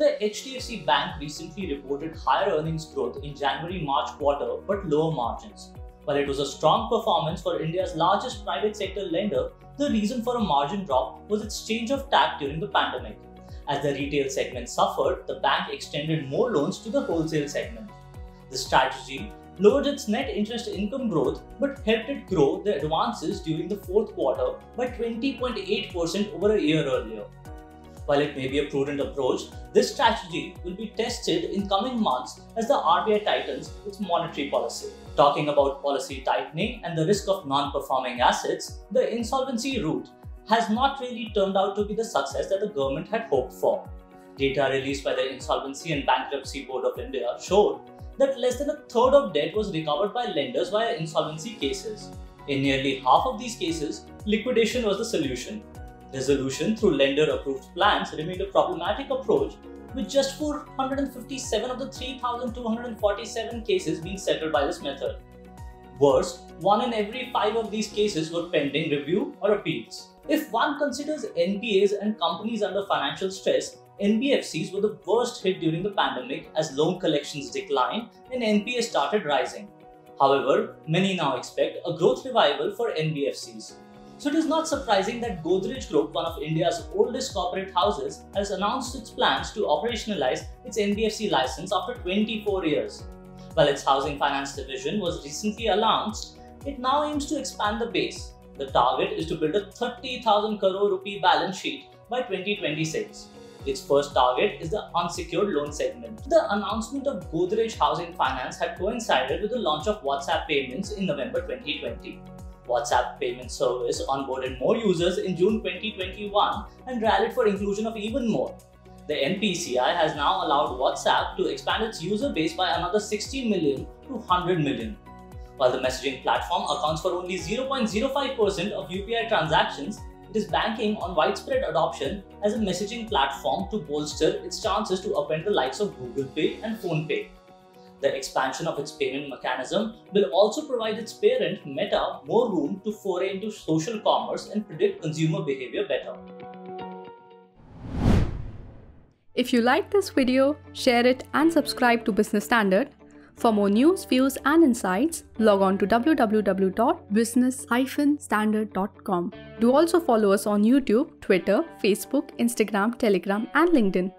The HDFC Bank recently reported higher earnings growth in January March quarter but lower margins. While it was a strong performance for India's largest private sector lender, the reason for a margin drop was its change of tack during the pandemic. As the retail segment suffered, the bank extended more loans to the wholesale segment. The strategy lowered its net interest income growth but helped it grow the advances during the fourth quarter by 20.8% over a year earlier. While it may be a prudent approach, this strategy will be tested in coming months as the RBI tightens its monetary policy. Talking about policy tightening and the risk of non performing assets, the insolvency route has not really turned out to be the success that the government had hoped for. Data released by the Insolvency and Bankruptcy Board of India showed that less than a third of debt was recovered by lenders via insolvency cases. In nearly half of these cases, liquidation was the solution, Resolution through lender approved plans remained a problematic approach, with just 457 of the 3,247 cases being settled by this method. Worse, one in every five of these cases were pending review or appeals. If one considers NPAs and companies under financial stress, NBFCs were the worst hit during the pandemic as loan collections declined and NPAs started rising. However, many now expect a growth revival for NBFCs. So it is not surprising that Godrej Group, one of India's oldest corporate houses, has announced its plans to operationalize its NBFC license after 24 years. While its housing finance division was recently announced, it now aims to expand the base. The target is to build a 30,000 crore rupee balance sheet by 2026. Its first target is the unsecured loan segment. The announcement of Godrej Housing Finance had coincided with the launch of WhatsApp payments in November 2020. WhatsApp payment service onboarded more users in June 2021 and rallied for inclusion of even more. The NPCI has now allowed WhatsApp to expand its user base by another 60 million to 100 million. While the messaging platform accounts for only 0.05% of UPI transactions, it is banking on widespread adoption as a messaging platform to bolster its chances to upend the likes of Google Pay and PhonePe. The expansion of its payment mechanism will also provide its parent, Meta, more room to foray into social commerce and predict consumer behavior better. If you like this video, share it and subscribe to Business Standard. For more news, views and insights, log on to www.business-standard.com. Do also follow us on YouTube, Twitter, Facebook, Instagram, Telegram and LinkedIn.